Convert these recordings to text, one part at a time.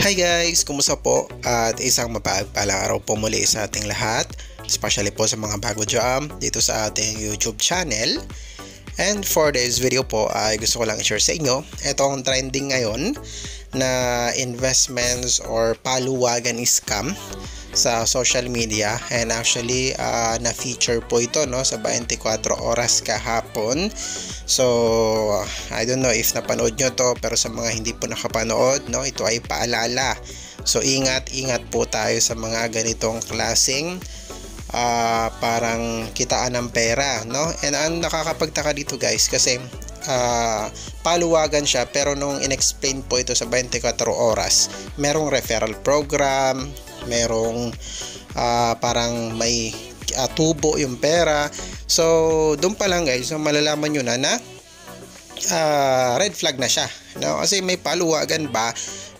Hi guys! Kumusta po? At isang mapagpalang araw po muli sa ating lahat. Especially po sa mga bago dyan dito sa ating YouTube channel. And for this video po ay gusto ko lang i-share sa inyo. Ito ang trending ngayon na investments or paluwagan scam sa social media. And actually uh, na-feature po ito no sa 24 oras kahapon. So I don't know if napanood nyo to pero sa mga hindi po nakapanood no ito ay paalala. So ingat ingat po tayo sa mga ganitong klaseng uh, parang kitaan ng pera no? And ang nakakapagtaka dito guys kasi uh, paluwagan siya pero nung inexplain po ito sa 24 oras merong referral program merong uh, parang may uh, tubo yung pera. So, doon pa lang guys, so malalaman nyo na na uh, red flag na siya. No? Kasi may paluwagan ba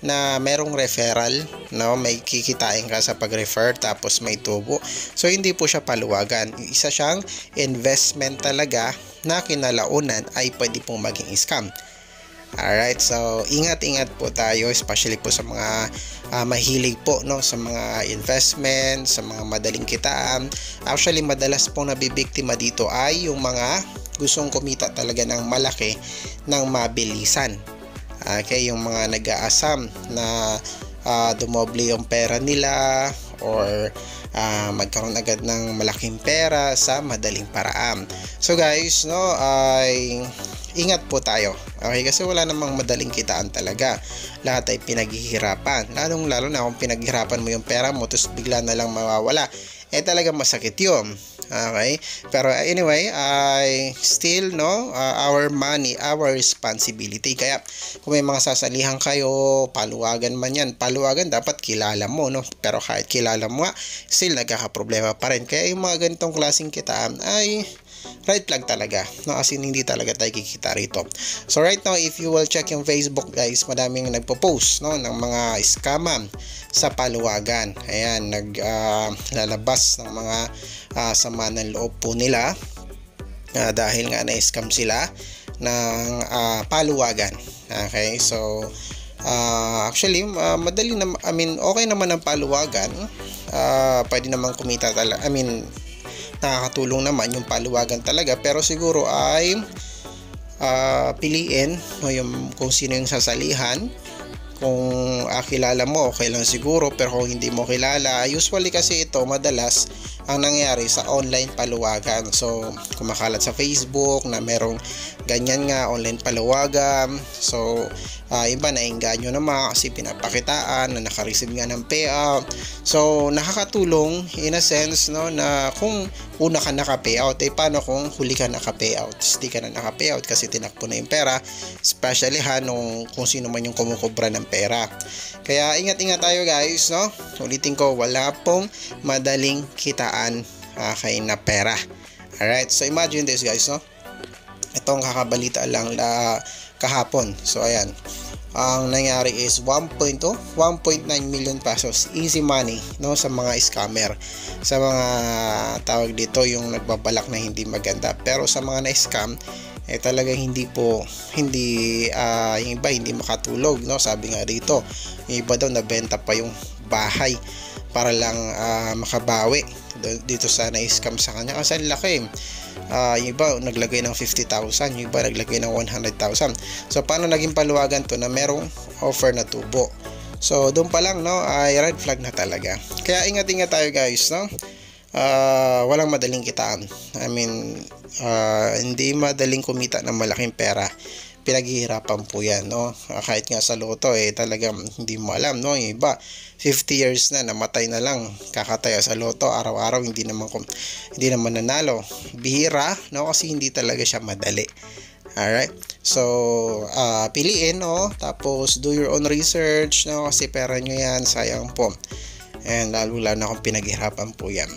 na merong referral, no? may kikitain ka sa pag-refer tapos may tubo. So, hindi po siya paluwagan. Isa siyang investment talaga na kinalaunan ay pwede pong maging scam. Alright, so ingat-ingat po tayo especially po sa mga uh, mahilig po no sa mga investment, sa mga madaling kitaan. Actually, madalas po nabibiktima dito ay yung mga gustong kumita talaga ng malaki ng mabilisan. Okay, yung mga nag-aasam na uh, dumoble yung pera nila or uh, magkaroon agad ng malaking pera sa madaling paraan. So guys, no, ay ingat po tayo. Okay, kasi wala namang madaling kitaan talaga. Lahat ay pinaghihirapan. Lalong lalo na kung pinaghirapan mo yung pera mo tapos bigla na lang mawawala. Eh talaga masakit yun. Okay? Pero anyway, I still no uh, our money, our responsibility. Kaya kung may mga sasalihan kayo, paluwagan man yan. Paluwagan dapat kilala mo, no? Pero kahit kilala mo, still nagkakaproblema pa rin. Kaya yung mga ganitong klaseng kitaan ay right flag talaga. No, as in, hindi talaga tayo kikita rito. So right now, if you will check yung Facebook guys, madaming nagpo-post no, ng mga scamam sa paluwagan. Ayan, naglalabas uh, ng mga uh, sama ng loob po nila uh, dahil nga na-scam sila ng uh, paluwagan. Okay, so uh, actually uh, madali na I mean okay naman ang paluwagan. Uh, pwede naman kumita talaga. I mean nakakatulong naman yung paluwagan talaga pero siguro ay uh, piliin no, yung, kung sino yung sasalihan kung uh, kilala mo okay lang siguro pero kung hindi mo kilala usually kasi ito madalas ang nangyari sa online paluwagan. So kumakalat sa Facebook na merong ganyan nga online paluwagan. So uh, iba na nainganyo naman kasi pinapakitaan na nakareceive nga ng payout. So nakakatulong in a sense no na kung una ka naka-payout eh paano kung huli ka naka-payout? Hindi ka na naka-payout kasi tinakpo na yung pera especially ha nung kung sino man yung kumukubra ng pera kaya ingat-ingat tayo guys no ulitin ko wala pong madaling kitaan uh, kay na pera alright so imagine this guys no itong kakabalita lang la kahapon. So ayan. Ang nangyari is 1.2 1.9 million pesos easy money no sa mga scammer. Sa mga tawag dito yung nagbabalak na hindi maganda. Pero sa mga na-scam eh talaga hindi po hindi uh, yung iba hindi makatulog no sabi nga dito yung iba daw nabenta pa yung bahay para lang uh, makabawi. Dito sa na-scam sa kanya kasi ang laki. Uh, yung iba naglagay ng 50,000 yung iba naglagay ng 100,000 so paano naging paluwagan to na merong offer na tubo? So doon pa lang no ay red flag na talaga. Kaya ingat-ingat tayo guys no? Uh, walang madaling kitaan. I mean uh, hindi madaling kumita ng malaking pera pinaghihirapan po yan no kahit nga sa loto eh talagang hindi mo alam no yung iba 50 years na namatay na lang kakataya sa loto araw-araw hindi naman hindi naman nanalo bihira no kasi hindi talaga siya madali Alright? So, uh, piliin, no? Tapos, do your own research, no? Kasi pera nyo yan, sayang po. And lalo lang na kung pinaghirapan po yan.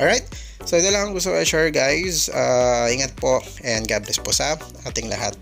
Alright? So, ito lang ang gusto ko share, guys. Uh, ingat po and God bless po sa ating lahat.